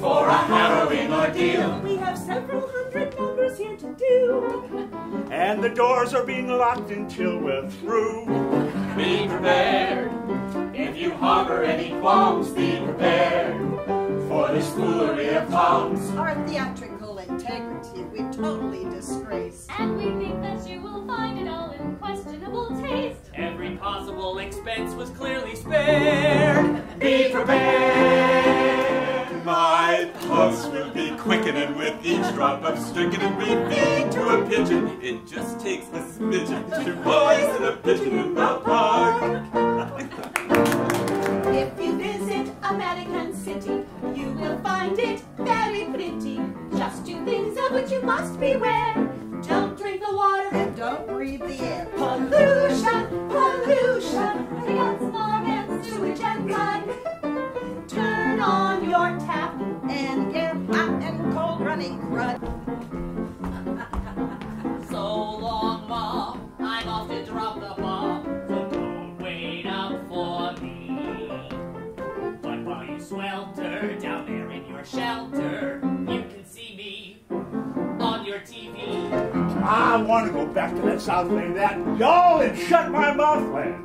for a harrowing ordeal. We have several hundred numbers here to do. And the doors are being locked until we're through. Be prepared. If you harbor any qualms, be prepared for this foolery of Tom's. Our theatrical integrity we totally disgrace. And we think that you will find it all in questionable taste. Every possible expense was clearly spared. Be prepared. Pulse will be quickening with each drop of strychnine we feed to a pigeon. It just takes a smidgen to poison a pigeon in the park. If you visit American City, you will find it very pretty. Just two things of which you must beware. Don't drink the water And don't breathe the air. Running crud. So long, Mom. I'm off to drop the bomb. So don't wait up for me. But while you swelter down there in your shelter, you can see me on your TV. I want to go back to that Southland, that y'all and shut my mouth land.